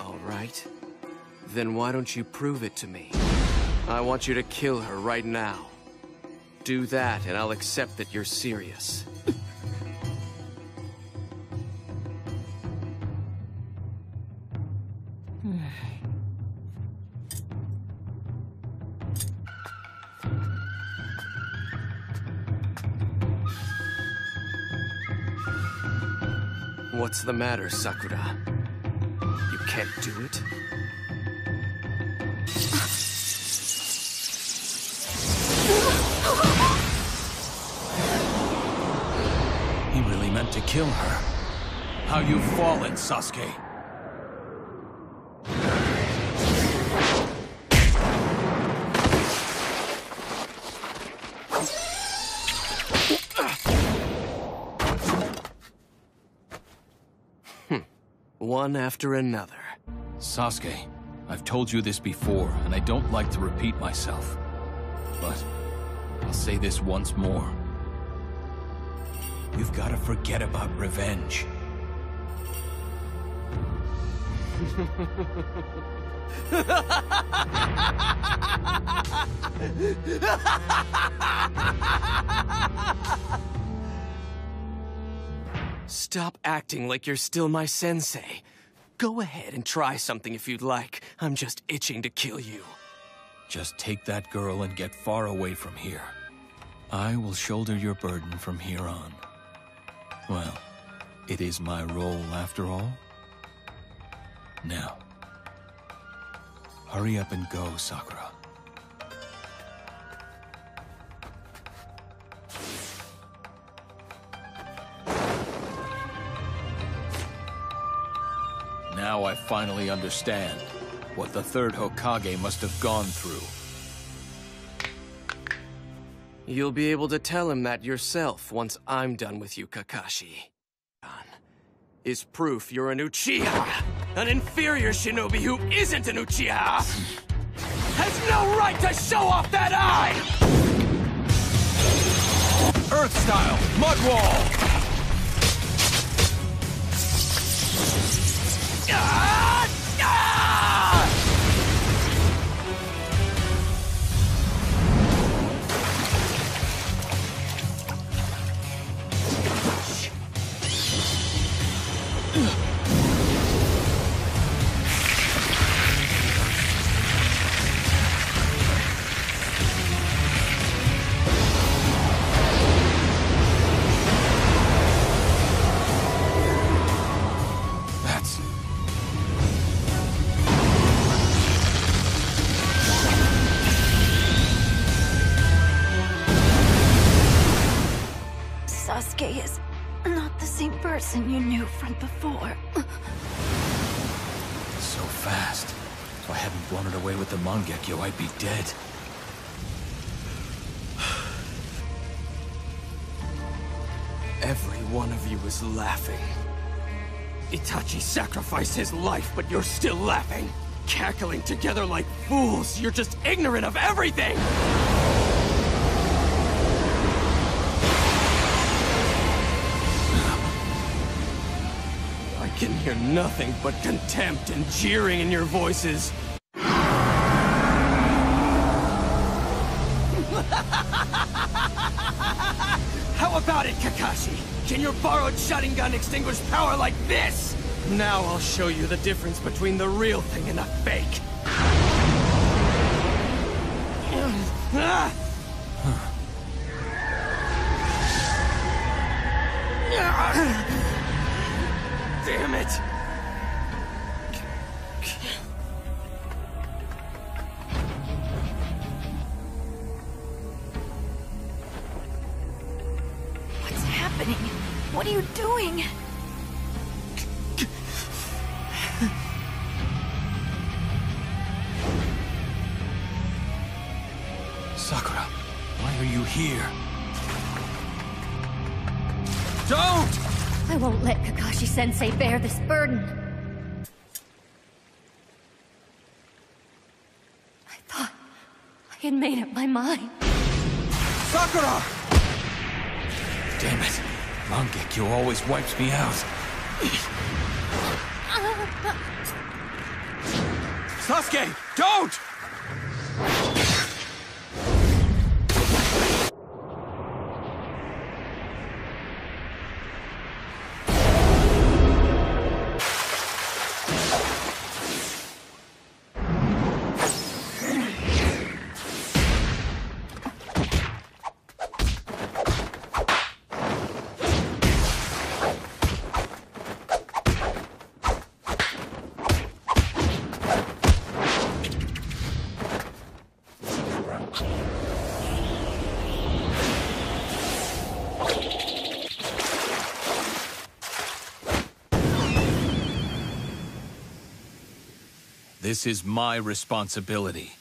All right. Then why don't you prove it to me? I want you to kill her right now. Do that, and I'll accept that you're serious. What's the matter, Sakura? You can't do it? He really meant to kill her. How you've fallen, Sasuke. Hmm. One after another. Sasuke, I've told you this before, and I don't like to repeat myself. But I'll say this once more. You've got to forget about revenge. Stop acting like you're still my sensei. Go ahead and try something if you'd like. I'm just itching to kill you. Just take that girl and get far away from here. I will shoulder your burden from here on. Well, it is my role after all. Now, hurry up and go, Sakura. Now I finally understand what the third Hokage must have gone through. You'll be able to tell him that yourself once I'm done with you, Kakashi. Is proof you're an Uchiha! An inferior shinobi who isn't an Uchiha! Has no right to show off that eye! Earth style, mud wall! Ah! Sasuke is not the same person you knew from before. so fast. If I hadn't it away with the Mangekyo, I'd be dead. Every one of you is laughing. Itachi sacrificed his life, but you're still laughing. Cackling together like fools. You're just ignorant of everything! Can hear nothing but contempt and jeering in your voices. How about it, Kakashi? Can your borrowed Sharingan extinguish power like this? Now I'll show you the difference between the real thing and the fake. Ah! Damn it! What's happening? What are you doing? Sakura, why are you here? Don't! I won't let Kakashi Sensei bear this burden. I thought I had made up my mind. Sakura! Damn it. Mangekyo always wipes me out. Uh, uh, Sasuke, don't! This is my responsibility.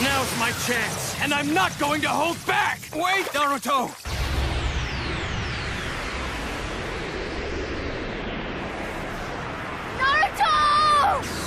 Now's my chance, and I'm not going to hold back! Wait, Naruto! Naruto!